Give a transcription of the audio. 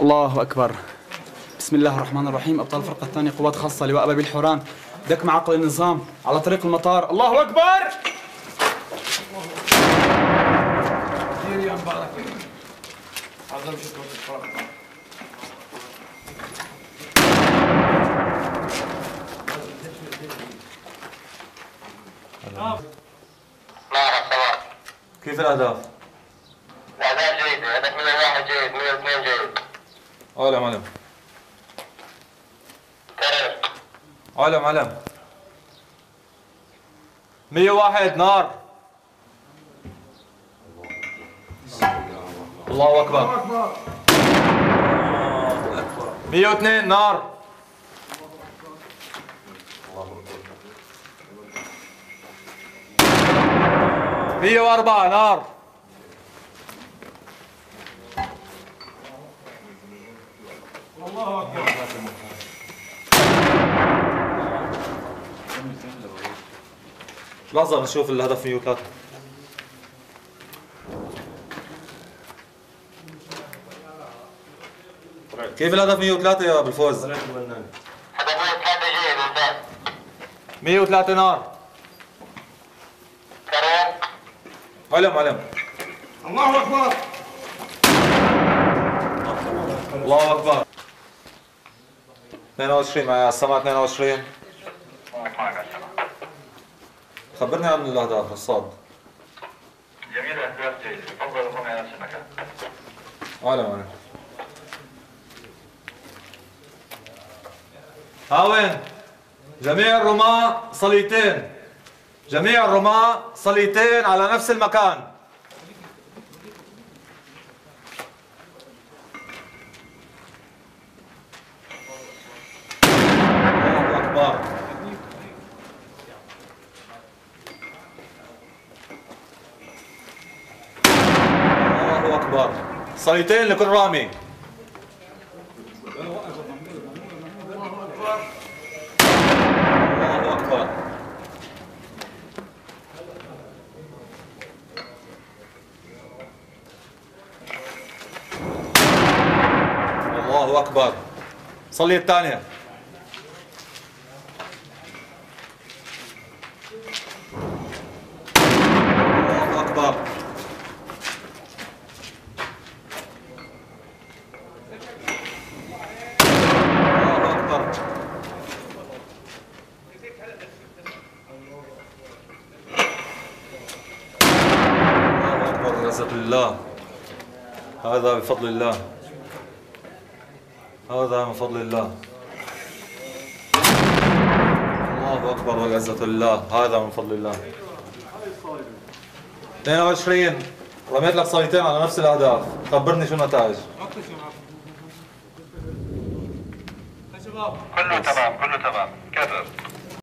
الله أكبر. بسم الله الرحمن الرحيم. أبطال الفرقة الثانية قوات خاصة لواء بابي الحوران. دك معقل النظام على طريق المطار. الله أكبر! نعم كيف الأهداف؟ الأداء جيد هدف من الواحد جيد من الاثنين جيد. علم علم علم علم 101 نار. الله أكبر. 102 نار. مية وأربعة نار. لحظة نشوف الهدف 103 كيف الهدف 103 يا أبو الفوز؟ هدف من ثلاثة جيد ممتاز 103 نار. علم علم. الله أكبر. الله أكبر. 22 معي السماء 22 معك معك السلام خبرني عن الاهداف الصاد جميل الأهداف يفضل يكون في نفس المكان علم علم هاوين جميع الرماة صليتين جميع الرماة صليتين على نفس المكان الله أكبر الله أكبر صليتين لكل رامي. الله أكبر. الله أكبر. صلي الثانية الله أكبر الله أكبر رزق الله. هذا بفضل الله. هذا من فضل الله. الله أكبر وعزة الله. هذا من فضل الله. 22 رميت لك صيتين على نفس الأهداف. خبرني شو النتائج. كله تمام كله تمام. كرر